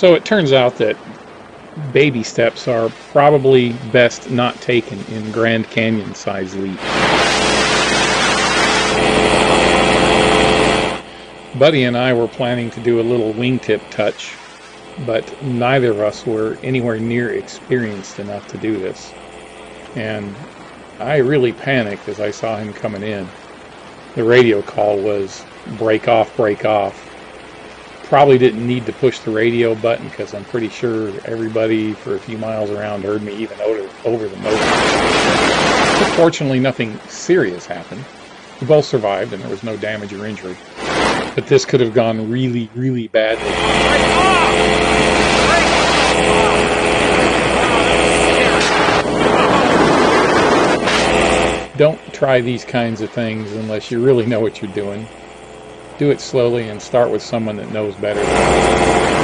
So it turns out that baby steps are probably best not taken in Grand Canyon size leaps. Buddy and I were planning to do a little wingtip touch, but neither of us were anywhere near experienced enough to do this. And I really panicked as I saw him coming in. The radio call was break off, break off. Probably didn't need to push the radio button because I'm pretty sure everybody for a few miles around heard me even over, over the motor. Fortunately, nothing serious happened. We both survived and there was no damage or injury. But this could have gone really, really badly. Don't try these kinds of things unless you really know what you're doing. Do it slowly and start with someone that knows better.